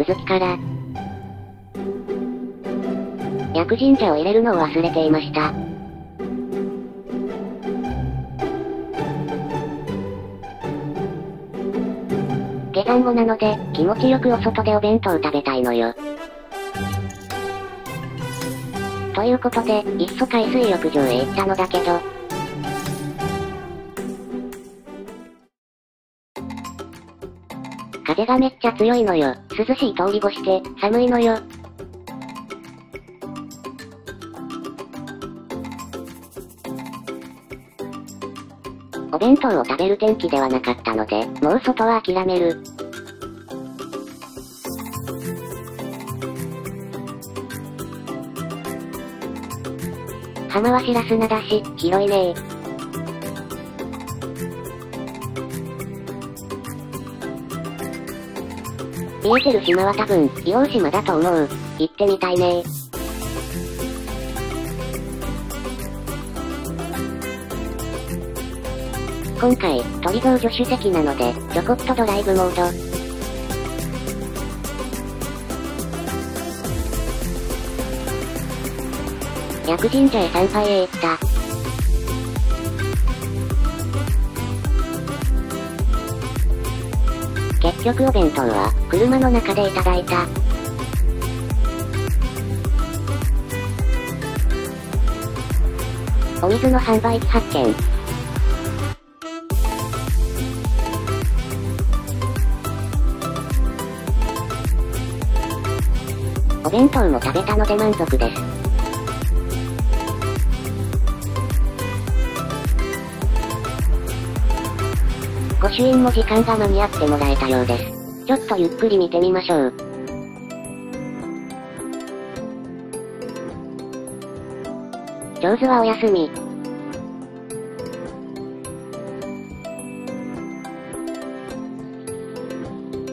続きから。薬神社を入れるのを忘れていました。下山後なので、気持ちよくお外でお弁当食べたいのよ。ということで、いっそ海水浴場へ行ったのだけど、風がめっちゃ強いのよ。涼しい通り越して、寒いのよ。お弁当を食べる天気ではなかったので、もう外は諦める。浜はしらすなだし、広いね見えてる島は多分、硫黄島だと思う。行ってみたいね今回、鳥蔵助手席なので、ちょこっとドライブモード。薬神社へ参拝へ行った。結局お弁当は、車の中でいただいた。お水の販売機発見。お弁当も食べたので満足です。御朱印も時間が間に合ってもらえたようです。ちょっとゆっくり見てみましょう。上手はお休み。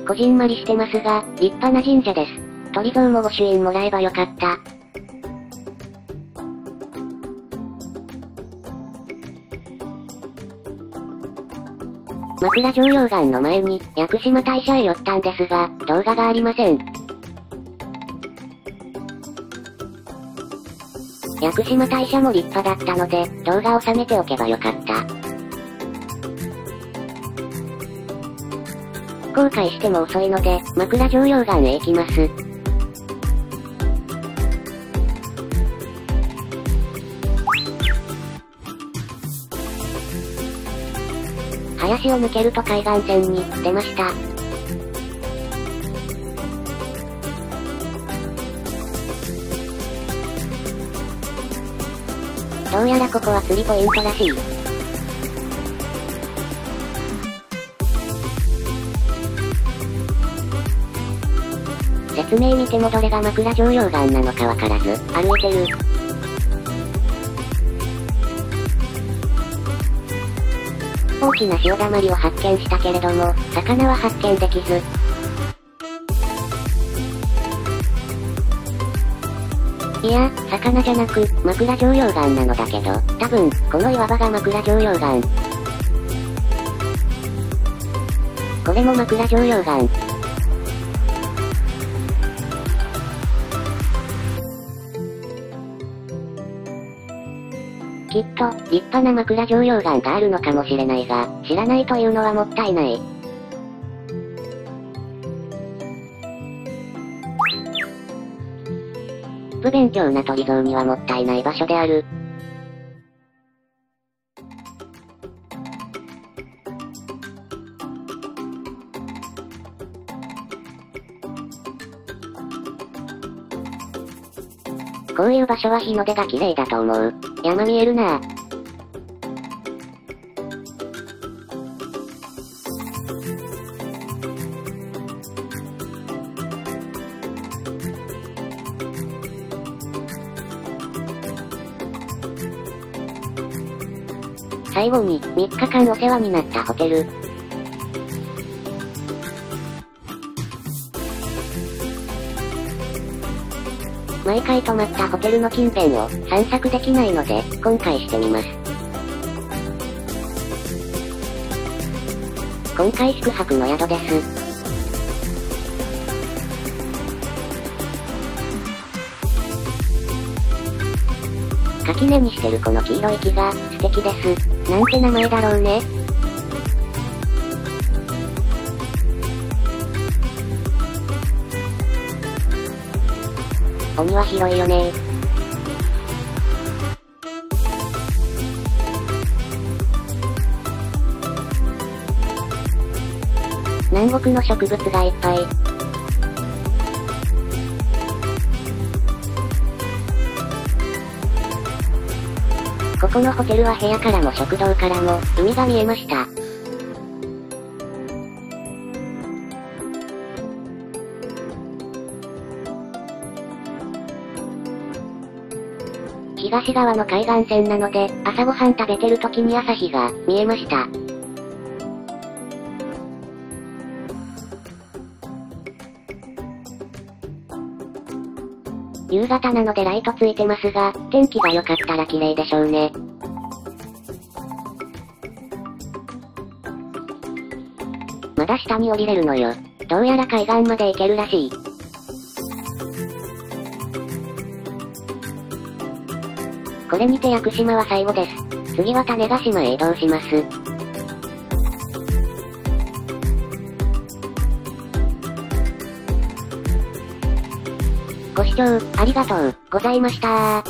こじんまりしてますが、立派な神社です。鳥像も御朱印もらえばよかった。枕城陽岩の前に、屋久島大社へ寄ったんですが、動画がありません。屋久島大社も立派だったので、動画を収めておけばよかった。後悔しても遅いので、枕城陽岩へ行きます。林を抜けると海岸線に出ました。どうやらここは釣りポイントらしい。説明見てもどれが枕状溶岩なのかわからず、歩いてる。大きな潮だまりを発見したけれども、魚は発見できず。いや、魚じゃなく、枕状溶岩なのだけど、多分、この岩場が枕状溶岩。これも枕状溶岩。きっと、立派な枕状溶岩があるのかもしれないが、知らないというのはもったいない。不勉強な鳥像にはもったいない場所である。こういう場所は日の出が綺麗だと思う。山見えるな最後に、3日間お世話になったホテル。毎回泊まったホテルの近辺を散策できないので、今回してみます。今回宿泊の宿です。垣根にしてるこの黄色い木が素敵です。なんて名前だろうね。鬼は広いよね南国の植物がいっぱい。ここのホテルは部屋からも食堂からも、海が見えました。東側の海岸線なので、朝ごはん食べてる時に朝日が見えました。夕方なのでライトついてますが、天気が良かったら綺麗でしょうね。まだ下に降りれるのよ。どうやら海岸まで行けるらしい。これにて屋久島は最後です。次は種子島へ移動します。ご視聴、ありがとう、ございました